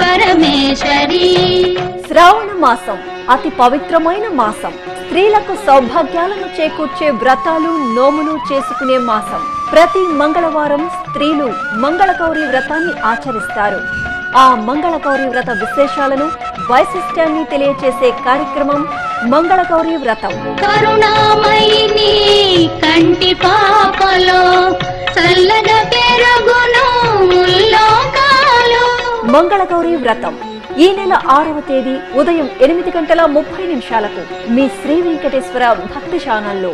పరమేశ్వరి. శ్రావణ మాసం అతి పవిత్రమైన మాసం. స్త్రీలకు సౌభాగ్యాలను చేకూర్చే వ్రతాలు నోములు చేసుకునే మాసం. ప్రతి మంగళవారం స్త్రీలు మంగళగౌరి వ్రతాన్ని ఆచరిస్తారు. ఆ మంగళగౌరి వ్రత విశేషాలను వైశిష్ట్యాన్ని తెలియచేసే కార్యక్రమం మంగళగౌరి వ్రతం. కరుణామయిని కంటి పాపలో మంగళగౌరి వ్రతం. ఈ నెల ఆరవ తేదీ ఉదయం ఎనిమిది గంటల ముప్పై నిమిషాలకు మీ శ్రీ వెంకటేశ్వర భక్తి ఛానల్లో